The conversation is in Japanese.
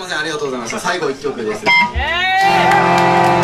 みませんありがとうございました。最後1曲です。えー